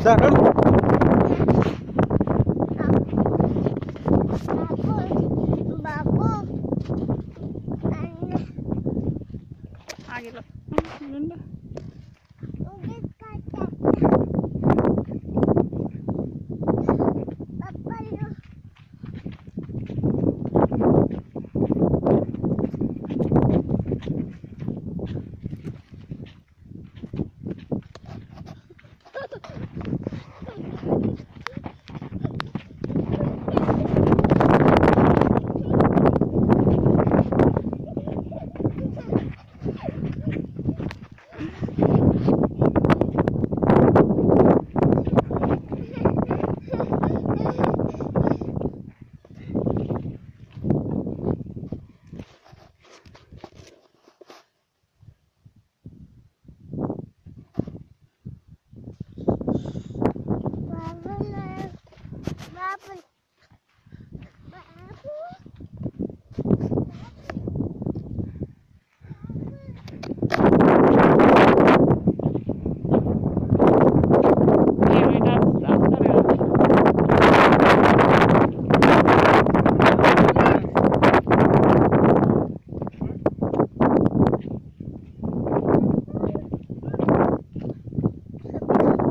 Sarah. Agak lah. Ini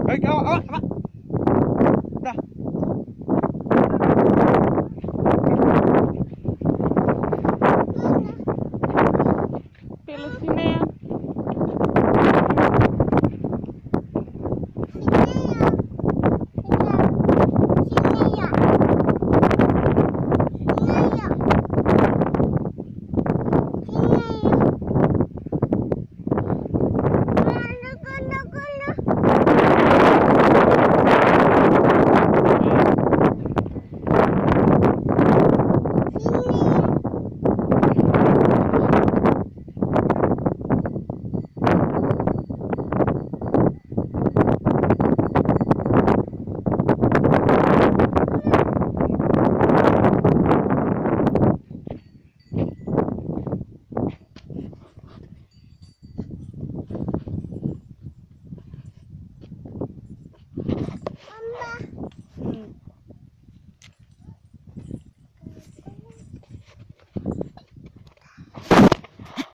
Hey, go, oh,